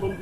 बोल